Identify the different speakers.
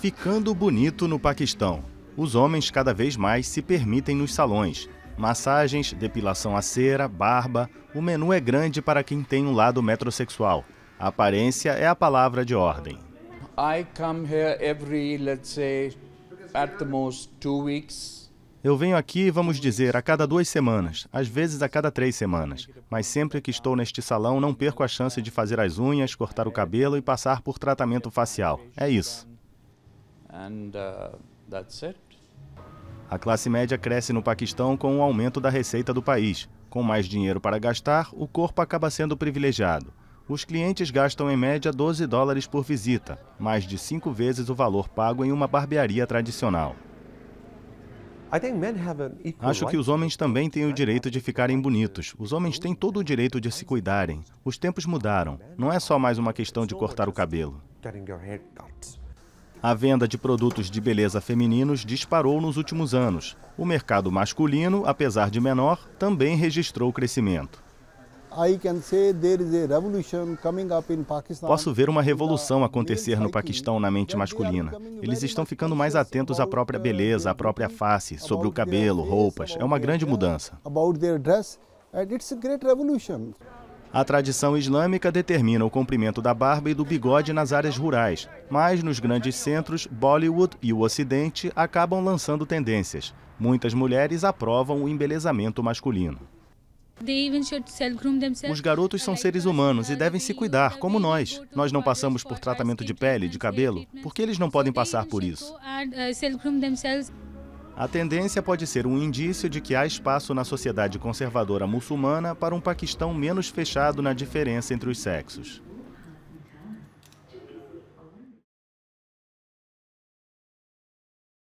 Speaker 1: Ficando bonito no Paquistão. Os homens cada vez mais se permitem nos salões. Massagens, depilação a cera, barba. O menu é grande para quem tem um lado metrosexual. A aparência é a palavra de ordem.
Speaker 2: I come here every, let's say, at the most two weeks.
Speaker 1: Eu venho aqui, vamos dizer, a cada duas semanas, às vezes a cada três semanas. Mas sempre que estou neste salão, não perco a chance de fazer as unhas, cortar o cabelo e passar por tratamento facial. É isso.
Speaker 2: And uh, that's it.
Speaker 1: A classe média cresce no Paquistão com o aumento da receita do país. Com mais dinheiro para gastar, o corpo acaba sendo privilegiado. Os clientes gastam em média 12 dólares por visita, mais de cinco vezes o valor pago em uma barbearia tradicional. Acho que os homens também têm o direito de ficarem bonitos. Os homens têm todo o direito de se cuidarem. Os tempos mudaram. Não é só mais uma questão de cortar o cabelo. A venda de produtos de beleza femininos disparou nos últimos anos. O mercado masculino, apesar de menor, também registrou crescimento. Posso ver uma revolução acontecer no Paquistão na mente masculina. Eles estão ficando mais atentos à própria beleza, à própria face, sobre o cabelo, roupas. É uma grande mudança. A tradição islâmica determina o comprimento da barba e do bigode nas áreas rurais, mas nos grandes centros, Bollywood e o Ocidente acabam lançando tendências. Muitas mulheres aprovam o embelezamento masculino. Os garotos são seres humanos e devem se cuidar, como nós. Nós não passamos por tratamento de pele, de cabelo. Por que eles não podem passar por isso? A tendência pode ser um indício de que há espaço na sociedade conservadora muçulmana para um Paquistão menos fechado na diferença entre os sexos.